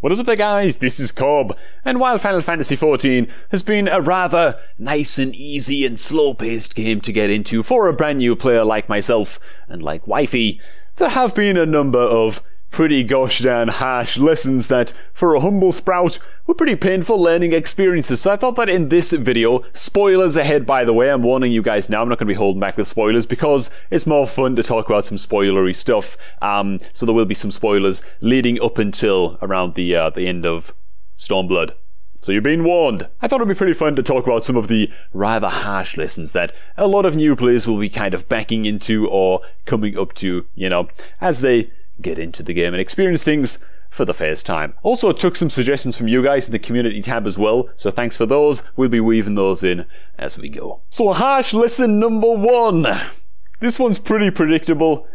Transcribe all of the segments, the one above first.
What is up there guys, this is Cobb, and while Final Fantasy XIV has been a rather nice and easy and slow-paced game to get into for a brand new player like myself, and like Wifey, there have been a number of pretty gosh darn harsh lessons that, for a humble sprout, were pretty painful learning experiences. So I thought that in this video, spoilers ahead by the way, I'm warning you guys now, I'm not going to be holding back the spoilers because it's more fun to talk about some spoilery stuff. Um, so there will be some spoilers leading up until around the, uh, the end of Stormblood. So you've been warned. I thought it'd be pretty fun to talk about some of the rather harsh lessons that a lot of new players will be kind of backing into or coming up to, you know, as they get into the game and experience things for the first time. Also took some suggestions from you guys in the community tab as well, so thanks for those. We'll be weaving those in as we go. So harsh lesson number one. This one's pretty predictable,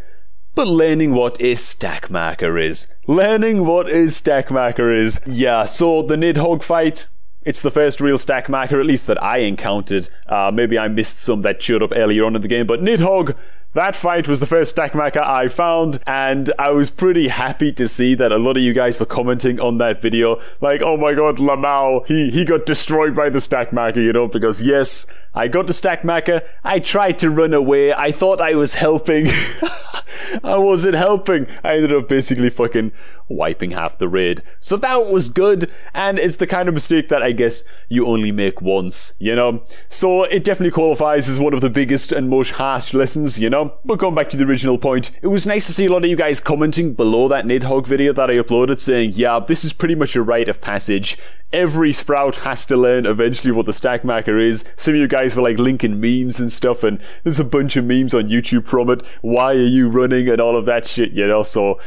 but learning what a stack marker is. Learning what a stack marker is. Yeah, so the Nidhogg fight, it's the first real stack marker, at least that I encountered. Uh, maybe I missed some that showed up earlier on in the game, but Nidhogg that fight was the first stack marker I found, and I was pretty happy to see that a lot of you guys were commenting on that video, like, oh my god, Lamau, he, he got destroyed by the stack marker, you know, because yes, I got the stack marker, I tried to run away, I thought I was helping. I wasn't helping. I ended up basically fucking wiping half the raid. So that was good, and it's the kind of mistake that I guess you only make once, you know? So it definitely qualifies as one of the biggest and most harsh lessons, you know? But going back to the original point, it was nice to see a lot of you guys commenting below that Nidhogg video that I uploaded saying, yeah, this is pretty much a rite of passage every sprout has to learn eventually what the stack marker is. Some of you guys were like linking memes and stuff, and there's a bunch of memes on YouTube from it. Why are you running and all of that shit, you know? So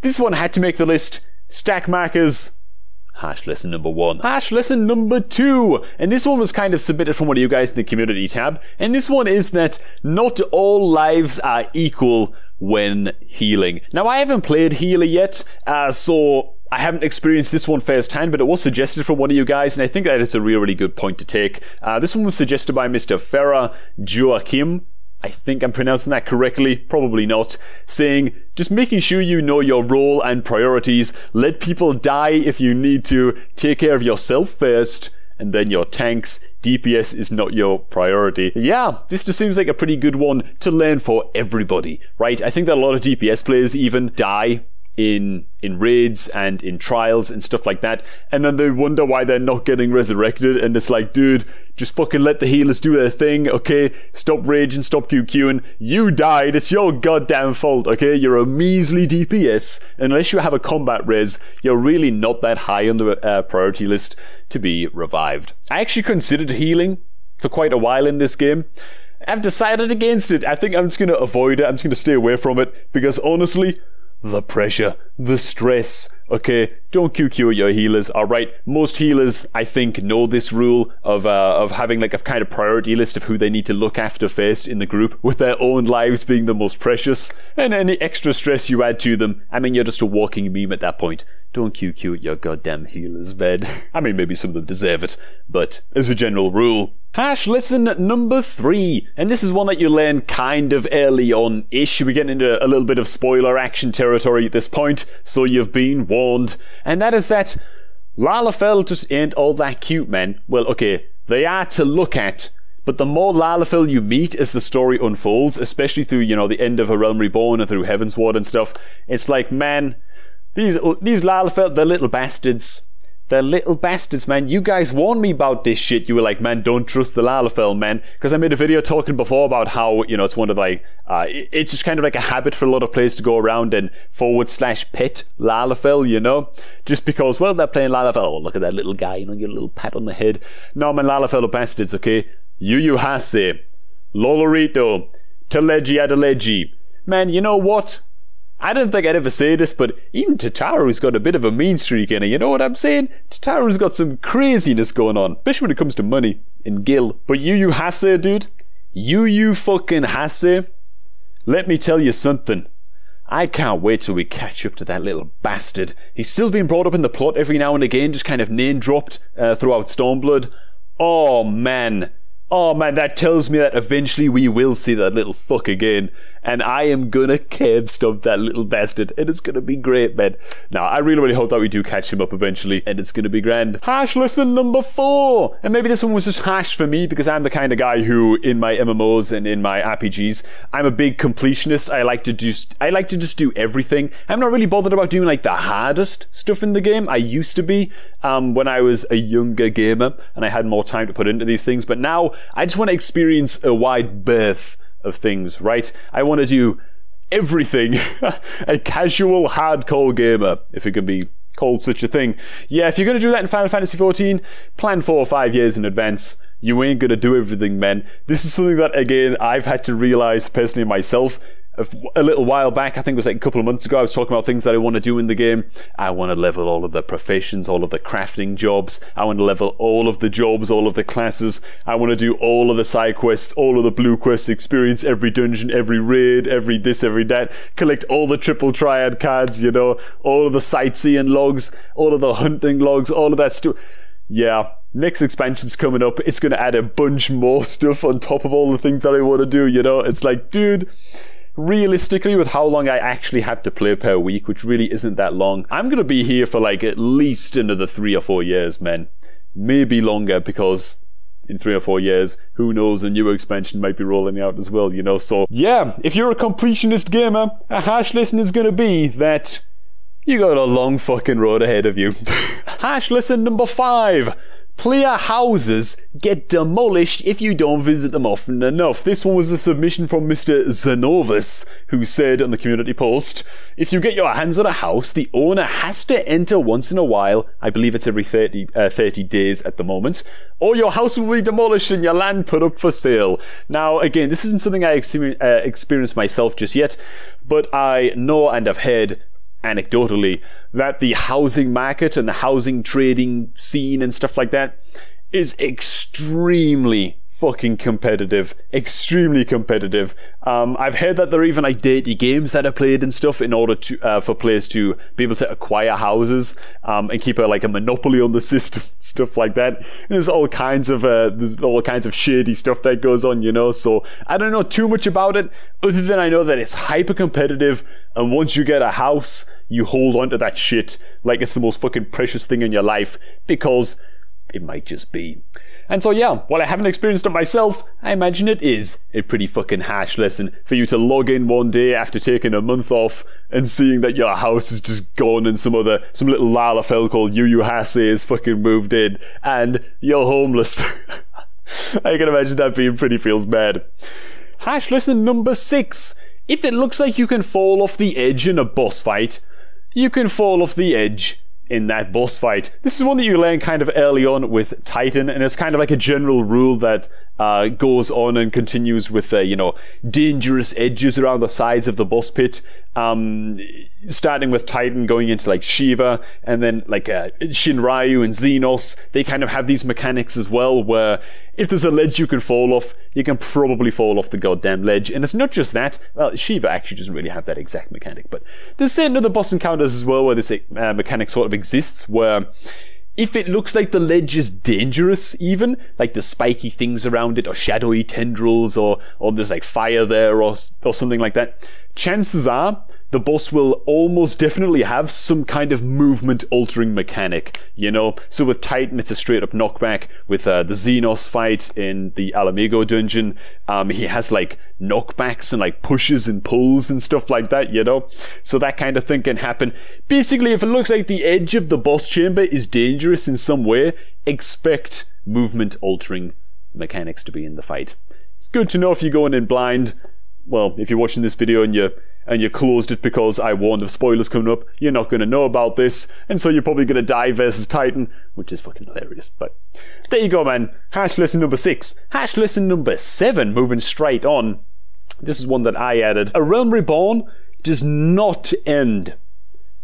this one had to make the list. Stack markers. Hash lesson number one. Hash lesson number two. And this one was kind of submitted from one of you guys in the community tab. And this one is that not all lives are equal when healing. Now I haven't played healer yet, uh, so I haven't experienced this one firsthand, but it was suggested from one of you guys, and I think that it's a really, really good point to take. Uh, this one was suggested by Mr. Farah Joachim. I think I'm pronouncing that correctly, probably not, saying, just making sure you know your role and priorities, let people die if you need to, take care of yourself first, and then your tanks. DPS is not your priority. Yeah, this just seems like a pretty good one to learn for everybody, right? I think that a lot of DPS players even die in in raids and in trials and stuff like that, and then they wonder why they're not getting resurrected, and it's like, dude, just fucking let the healers do their thing, okay? Stop raging, stop QQing. You died, it's your goddamn fault, okay? You're a measly DPS. Unless you have a combat res, you're really not that high on the uh, priority list to be revived. I actually considered healing for quite a while in this game. I've decided against it. I think I'm just gonna avoid it. I'm just gonna stay away from it because honestly, the pressure, the stress. Okay, don't QQ your healers. All right, most healers, I think, know this rule of uh, of having like a kind of priority list of who they need to look after first in the group, with their own lives being the most precious. And any extra stress you add to them, I mean, you're just a walking meme at that point. Don't QQ your goddamn healers, bed. I mean, maybe some of them deserve it, but as a general rule, Hash lesson number three, and this is one that you learn kind of early on ish. We get into a little bit of spoiler action territory at this point, so you've been warned. And that is that Lalafell just ain't all that cute, man. Well, okay, they are to look at, but the more Lalafell you meet as the story unfolds, especially through, you know, the end of A Realm Reborn and through Heavensward and stuff, it's like, man, these, these Lalafell, they're little bastards they're little bastards, man. You guys warned me about this shit. You were like, man, don't trust the Lalafell, man. Because I made a video talking before about how, you know, it's one of like, uh, it's just kind of like a habit for a lot of players to go around and forward slash pit Lalafell, you know? Just because, well, they're playing Lalafell. Oh, look at that little guy, you know, get a little pat on the head. No, man, Lalafell are bastards, okay? Yuyuhase, Lolorito, Teleji Adeleji. Man, you know what? I don't think I'd ever say this, but even Tataru's got a bit of a mean streak in it. You know what I'm saying? Tataru's got some craziness going on, especially when it comes to money and Gil. But Yuyuhase, dude, Yu Yu fucking Hase, let me tell you something. I can't wait till we catch up to that little bastard. He's still being brought up in the plot every now and again, just kind of name dropped uh, throughout Stormblood. Oh man, Oh man, that tells me that eventually we will see that little fuck again. And I am gonna cave stomp that little bastard, and it's gonna be great, man. Now, I really, really hope that we do catch him up eventually, and it's gonna be grand. Hash lesson number four! And maybe this one was just hash for me, because I'm the kind of guy who, in my MMOs and in my RPGs, I'm a big completionist. I like to just, I like to just do everything. I'm not really bothered about doing like the hardest stuff in the game. I used to be, um, when I was a younger gamer, and I had more time to put into these things, but now I just want to experience a wide berth of things, right? I want to do everything. a casual hardcore gamer, if it can be called such a thing. Yeah, if you're going to do that in Final Fantasy XIV, plan four or five years in advance. You ain't going to do everything, man. This is something that, again, I've had to realize personally myself a little while back, I think it was like a couple of months ago, I was talking about things that I want to do in the game. I want to level all of the professions, all of the crafting jobs. I want to level all of the jobs, all of the classes. I want to do all of the side quests, all of the blue quests, experience every dungeon, every raid, every this, every that. Collect all the triple triad cards, you know, all of the sightseeing logs, all of the hunting logs, all of that stuff. Yeah, next expansion's coming up. It's going to add a bunch more stuff on top of all the things that I want to do, you know? It's like, dude, realistically, with how long I actually have to play per week, which really isn't that long, I'm going to be here for like at least another three or four years, man. Maybe longer because in three or four years, who knows, a new expansion might be rolling out as well, you know? So, yeah, if you're a completionist gamer, a harsh lesson is going to be that you got a long fucking road ahead of you. hash lesson number five. Player houses get demolished if you don't visit them often enough. This one was a submission from Mr. Zenovus, who said on the community post, if you get your hands on a house, the owner has to enter once in a while. I believe it's every 30, uh, 30 days at the moment. Or your house will be demolished and your land put up for sale. Now, again, this isn't something I ex- uh, experienced myself just yet, but I know and have heard anecdotally that the housing market and the housing trading scene and stuff like that is extremely fucking competitive, extremely competitive. Um, I've heard that there are even like dirty games that are played and stuff in order to uh, for players to be able to acquire houses um, and keep a, like a monopoly on the system, stuff like that. And there's all kinds of uh, there's all kinds of shady stuff that goes on, you know. So I don't know too much about it, other than I know that it's hyper competitive. And once you get a house, you hold on to that shit like it's the most fucking precious thing in your life because it might just be. And so, yeah, while I haven't experienced it myself, I imagine it is a pretty fucking harsh lesson for you to log in one day after taking a month off and seeing that your house is just gone and some other, some little Lalafell called Yuyuhase has fucking moved in and you're homeless. I can imagine that being pretty feels bad. Hash lesson number six. If it looks like you can fall off the edge in a boss fight, you can fall off the edge in that boss fight. This is one that you learn kind of early on with Titan, and it's kind of like a general rule that uh, goes on and continues with, uh, you know, dangerous edges around the sides of the boss pit. Um, starting with Titan, going into like Shiva, and then like uh, Shinryu and Zenos, They kind of have these mechanics as well, where if there's a ledge you can fall off, you can probably fall off the goddamn ledge. And it's not just that. Well, Shiva actually doesn't really have that exact mechanic, but there's certain other boss encounters as well where this uh, mechanic sort of exists, where if it looks like the ledge is dangerous, even like the spiky things around it, or shadowy tendrils, or or there's like fire there, or or something like that, chances are the boss will almost definitely have some kind of movement altering mechanic, you know? So with Titan, it's a straight up knockback. With uh, the Zenos fight in the Ala Mhigo dungeon, um, he has like knockbacks and like pushes and pulls and stuff like that, you know? So that kind of thing can happen. Basically, if it looks like the edge of the boss chamber is dangerous in some way, expect movement altering mechanics to be in the fight. It's good to know if you're going in blind. Well, if you're watching this video and you're and you closed it because I warned of spoilers coming up, you're not going to know about this, and so you're probably going to die versus Titan, which is fucking hilarious. But there you go, man. Hash lesson number six. Hash lesson number seven, moving straight on. This is one that I added. A Realm Reborn does not end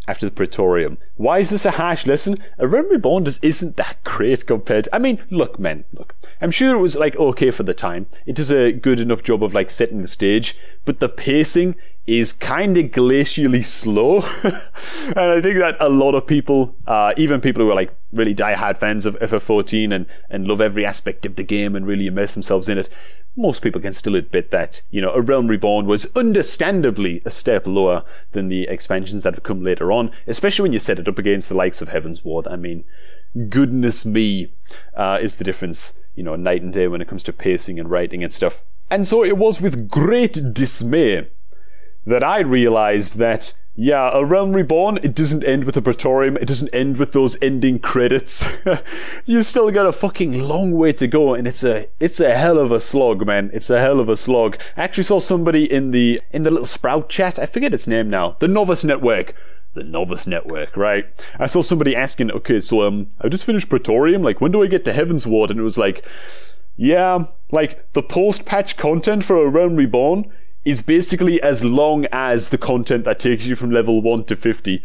after the Praetorium. Why is this a harsh lesson? A Realm Reborn just isn't that great compared to, I mean, look, man, look. I'm sure it was like okay for the time. It does a good enough job of like setting the stage, but the pacing is kind of glacially slow. and I think that a lot of people, uh, even people who are like really die-hard fans of FF14 and, and love every aspect of the game and really immerse themselves in it, most people can still admit that, you know, A Realm Reborn was understandably a step lower than the expansions that have come later on, especially when you set it up against the likes of Heavensward. I mean, goodness me, uh, is the difference, you know, night and day when it comes to pacing and writing and stuff. And so it was with great dismay that I realized that yeah, A Realm Reborn, it doesn't end with a Praetorium, it doesn't end with those ending credits. You've still got a fucking long way to go, and it's a it's a hell of a slog, man. It's a hell of a slog. I actually saw somebody in the in the little Sprout chat, I forget its name now, the Novice Network. The Novice Network, right? I saw somebody asking, okay, so um I just finished Praetorium, like when do I get to Heavensward? And it was like yeah, like the post patch content for A Realm Reborn is basically as long as the content that takes you from level 1 to 50.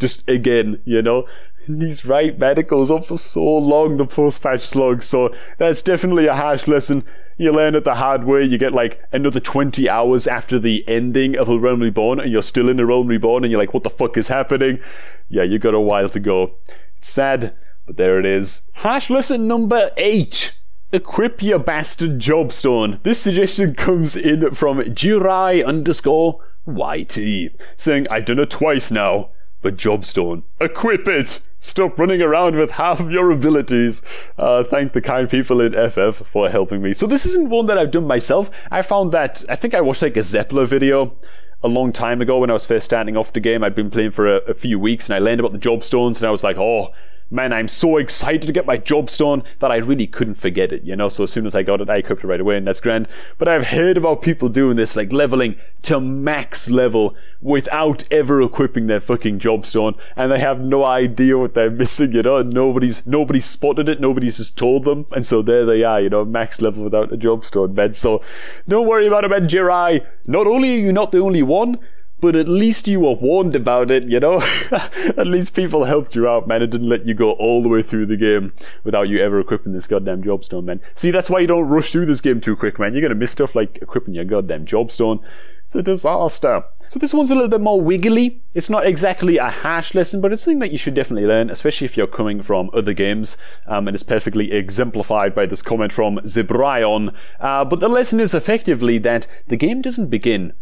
Just again, you know? He's right, goes on for so long, the post-patch slog, so that's definitely a harsh lesson. You learn it the hard way, you get like another 20 hours after the ending of A Realm Reborn, and you're still in A Realm Reborn, and you're like, what the fuck is happening? Yeah, you got a while to go. It's sad, but there it is. Harsh lesson number 8. Equip your bastard jobstone. This suggestion comes in from Jirai underscore YT, saying, I've done it twice now, but jobstone. Equip it! Stop running around with half of your abilities. Uh, thank the kind people in FF for helping me. So this isn't one that I've done myself. I found that, I think I watched like a Zepla video a long time ago when I was first starting off the game. I'd been playing for a, a few weeks and I learned about the jobstones and I was like, oh, man, I'm so excited to get my jobstone that I really couldn't forget it, you know? So as soon as I got it, I equipped it right away and that's grand. But I've heard about people doing this, like leveling to max level without ever equipping their fucking jobstone and they have no idea what they're missing, you know? Nobody's, nobody's spotted it, nobody's just told them. And so there they are, you know, max level without a jobstone, man. So don't worry about it, man, Jirai. Not only are you not the only one, but at least you were warned about it, you know? at least people helped you out, man, and didn't let you go all the way through the game without you ever equipping this goddamn jobstone, man. See, that's why you don't rush through this game too quick, man. You're gonna miss stuff like equipping your goddamn jobstone. It's a disaster. So this one's a little bit more wiggly. It's not exactly a harsh lesson, but it's something that you should definitely learn, especially if you're coming from other games. Um, and it's perfectly exemplified by this comment from Zebryon. Uh, but the lesson is effectively that the game doesn't begin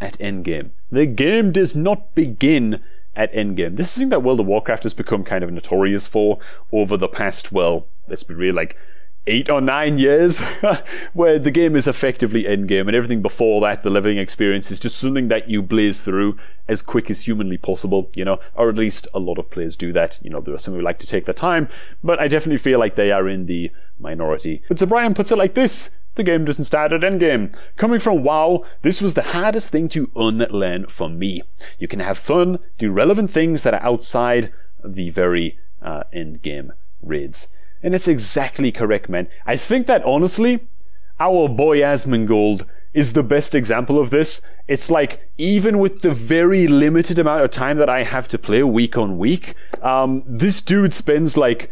at endgame. The game does not begin at endgame. This is something that World of Warcraft has become kind of notorious for over the past, well, let's be real, like eight or nine years, where the game is effectively endgame and everything before that, the living experience, is just something that you blaze through as quick as humanly possible, you know, or at least a lot of players do that. You know, there are some who like to take their time, but I definitely feel like they are in the minority. But Sir Brian puts it like this the game doesn't start at endgame. Coming from WoW, this was the hardest thing to unlearn for me. You can have fun, do relevant things that are outside the very uh, endgame raids. And it's exactly correct, man. I think that honestly, our boy Asmongold is the best example of this. It's like, even with the very limited amount of time that I have to play week on week, um, this dude spends like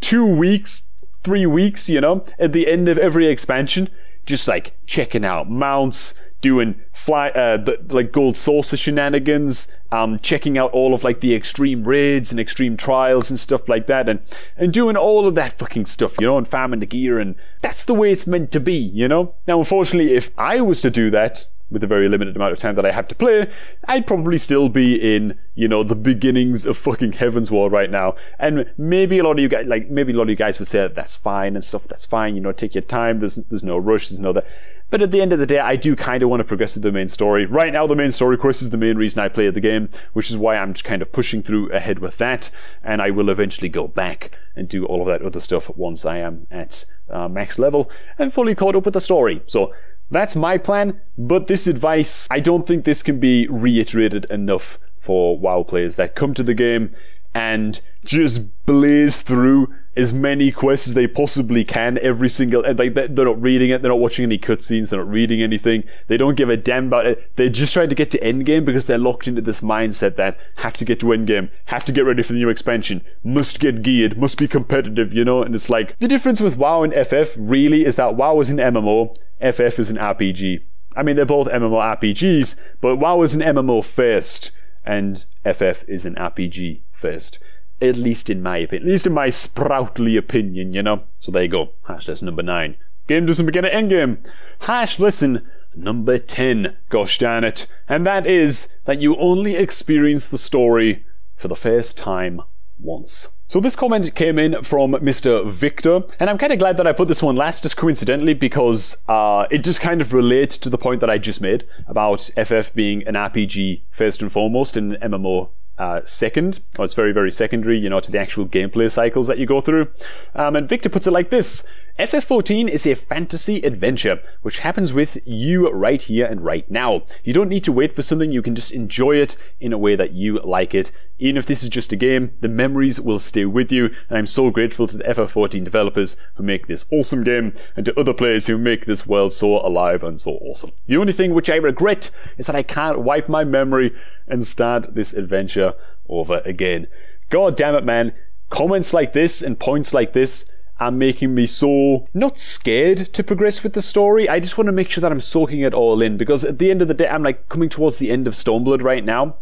two weeks three weeks, you know, at the end of every expansion, just like checking out mounts, doing fly, uh, the, like gold saucer shenanigans, um, checking out all of like the extreme raids and extreme trials and stuff like that, and and doing all of that fucking stuff, you know, and farming the gear, and that's the way it's meant to be, you know. Now, unfortunately, if I was to do that, with the very limited amount of time that I have to play, I'd probably still be in, you know, the beginnings of fucking Heavensward right now. And maybe a lot of you guys, like, maybe a lot of you guys would say that's fine and stuff, that's fine, you know, take your time, there's, there's no rush, there's no that. But at the end of the day, I do kind of want to progress to the main story. Right now, the main story quest is the main reason I play the game, which is why I'm kind of pushing through ahead with that, and I will eventually go back and do all of that other stuff once I am at uh, max level and fully caught up with the story. So, that's my plan, but this advice, I don't think this can be reiterated enough for WoW players that come to the game and just blaze through as many quests as they possibly can every single and like they're not reading it they're not watching any cutscenes they're not reading anything they don't give a damn about it. They're just trying to get to endgame because they're locked into this mindset that have to get to endgame have to get ready for the new expansion must get geared must be competitive you know? And it's like the difference with WoW and FF really is that WoW is an MMO FF is an RPG I mean they're both MMO RPGs but WoW is an MMO first and FF is an RPG first at least in my opinion, at least in my sproutly opinion, you know. So there you go. Hashtag number nine. Game doesn't begin at endgame. Hash lesson number 10, gosh darn it. And that is that you only experience the story for the first time once. So this comment came in from Mr. Victor, and I'm kind of glad that I put this one last just coincidentally because uh, it just kind of relates to the point that I just made about FF being an RPG first and foremost and MMO uh, second, or it's very, very secondary, you know, to the actual gameplay cycles that you go through. Um, and Victor puts it like this FF14 is a fantasy adventure, which happens with you right here and right now. You don't need to wait for something, you can just enjoy it in a way that you like it. Even if this is just a game, the memories will stay with you, and I'm so grateful to the FF14 developers who make this awesome game, and to other players who make this world so alive and so awesome. The only thing which I regret is that I can't wipe my memory and start this adventure over again. God damn it, man. Comments like this and points like this are making me so not scared to progress with the story. I just want to make sure that I'm soaking it all in because at the end of the day, I'm like coming towards the end of Stormblood right now.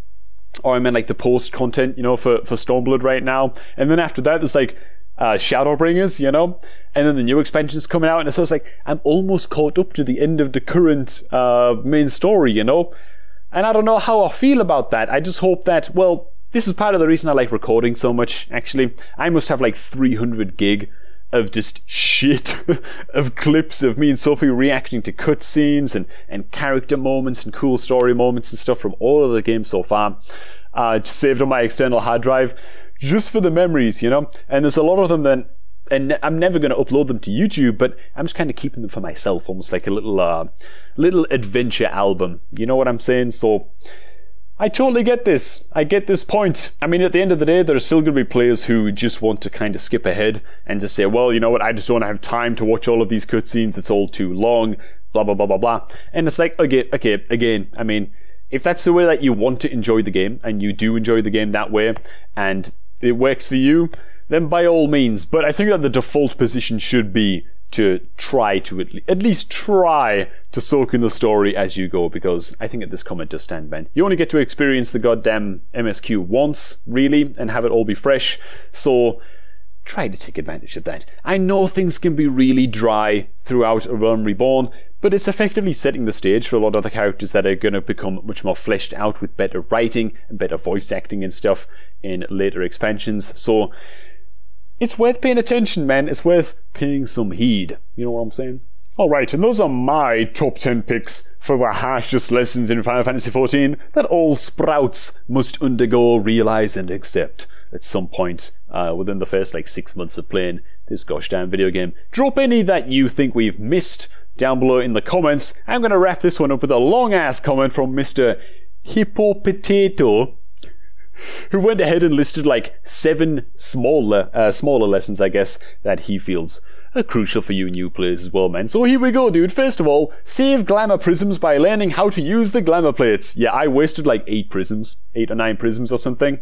Or I'm in like the post content, you know, for, for Stormblood right now. And then after that, there's like uh, Shadowbringers, you know, and then the new expansion's coming out, and so it's like I'm almost caught up to the end of the current uh, main story, you know, and I don't know how I feel about that. I just hope that, well, this is part of the reason I like recording so much. Actually, I must have like 300 gig of just shit of clips of me and Sophie reacting to cutscenes and, and character moments and cool story moments and stuff from all of the games so far. Uh, just saved on my external hard drive just for the memories, you know? And there's a lot of them that, and I'm never going to upload them to YouTube, but I'm just kind of keeping them for myself, almost like a little, uh, little adventure album. You know what I'm saying? So, I totally get this. I get this point. I mean, at the end of the day, there are still going to be players who just want to kind of skip ahead and just say, well, you know what, I just don't have time to watch all of these cutscenes. It's all too long, blah, blah, blah, blah, blah. And it's like, okay, okay, again, I mean, if that's the way that you want to enjoy the game and you do enjoy the game that way and it works for you, then by all means. But I think that the default position should be to try to at, le- at least try to soak in the story as you go because I think at this comment does stand Ben. You only get to experience the goddamn MSQ once, really, and have it all be fresh. So try to take advantage of that. I know things can be really dry throughout A Realm Reborn, but it's effectively setting the stage for a lot of the characters that are going to become much more fleshed out with better writing and better voice acting and stuff in later expansions. So it's worth paying attention, man. It's worth paying some heed. You know what I'm saying? Alright, and those are my top 10 picks for the harshest lessons in Final Fantasy XIV that all sprouts must undergo, realize, and accept at some point uh, within the first like six months of playing this gosh damn video game. Drop any that you think we've missed down below in the comments. I'm gonna wrap this one up with a long ass comment from Mr. Hippo Potato who went ahead and listed like seven smaller, uh, smaller lessons, I guess, that he feels are crucial for you new players as well, man. So here we go, dude. First of all, save glamour prisms by learning how to use the glamour plates. Yeah, I wasted like eight prisms, eight or nine prisms or something,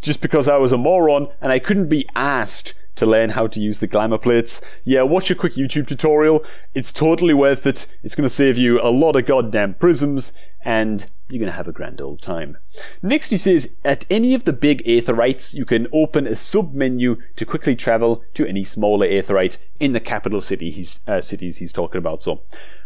just because I was a moron and I couldn't be asked to learn how to use the glamour plates. Yeah, watch a quick YouTube tutorial. It's totally worth it. It's going to save you a lot of goddamn prisms and you're going to have a grand old time. Next, he says, at any of the big aetherytes, you can open a sub-menu to quickly travel to any smaller aetheryte in the capital city he's, uh, cities he's talking about. So,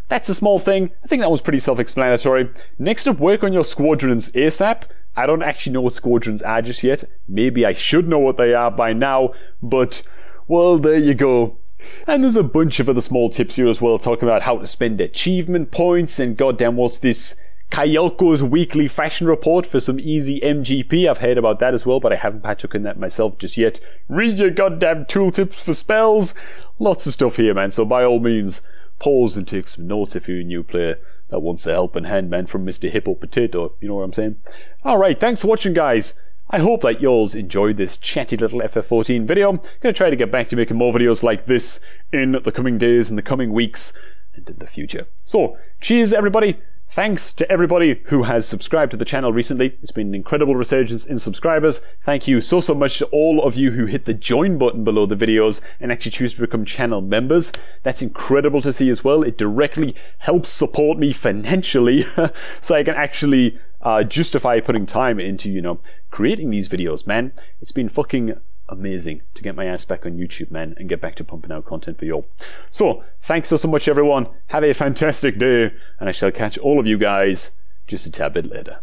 that's a small thing. I think that was pretty self-explanatory. Next up, work on your squadrons ASAP. I don't actually know what squadrons are just yet. Maybe I should know what they are by now, but, well, there you go. And there's a bunch of other small tips here as well, talking about how to spend achievement points and goddamn what's this Kaiyoko weekly fashion report for some easy MGP. I've heard about that as well, but I haven't partook in that myself just yet. Read your goddamn tooltips for spells. Lots of stuff here, man. So by all means, pause and take some notes if you're a new player that wants a helping hand, man, from Mr. Hippo Potato. You know what I'm saying? Alright, thanks for watching, guys. I hope that y'all's enjoyed this chatty little FF14 video. I'm going to try to get back to making more videos like this in the coming days and the coming weeks and in the future. So, cheers everybody. Thanks to everybody who has subscribed to the channel recently. It's been an incredible resurgence in subscribers. Thank you so, so much to all of you who hit the join button below the videos and actually choose to become channel members. That's incredible to see as well. It directly helps support me financially so I can actually uh, justify putting time into, you know, creating these videos, man. It's been fucking amazing to get my ass back on YouTube, man, and get back to pumping out content for you all. So, thanks so, so much, everyone. Have a fantastic day, and I shall catch all of you guys just a tad bit later.